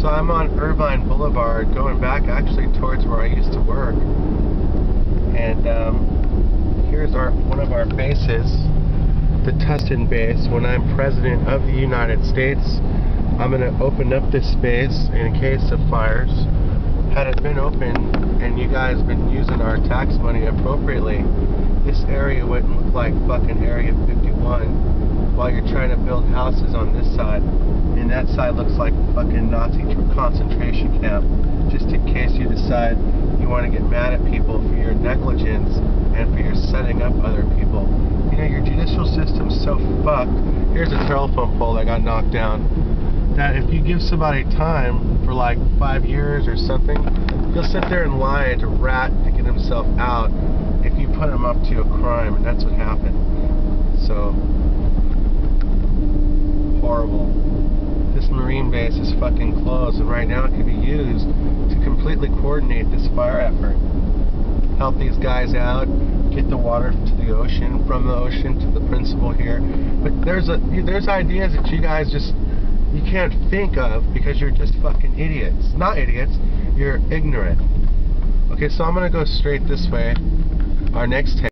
So I'm on Irvine Boulevard, going back actually towards where I used to work. And um, here's our one of our bases, the Tustin base. When I'm President of the United States, I'm going to open up this space in case of fires. Had it been open and you guys been using our tax money appropriately, this area wouldn't look like fucking Area 51 while you're trying to build houses on this side. That side looks like fucking Nazi concentration camp. Just in case you decide you want to get mad at people for your negligence and for your setting up other people. You know, your judicial system's so fucked. Here's a telephone pole that got knocked down. That if you give somebody time for like five years or something, they'll sit there and lie to rat to get himself out if you put him up to a crime, and that's what happened. So, horrible. This marine base is fucking closed, and right now it could be used to completely coordinate this fire effort. Help these guys out, get the water to the ocean, from the ocean to the principal here. But there's a there's ideas that you guys just you can't think of because you're just fucking idiots. Not idiots, you're ignorant. Okay, so I'm gonna go straight this way. Our next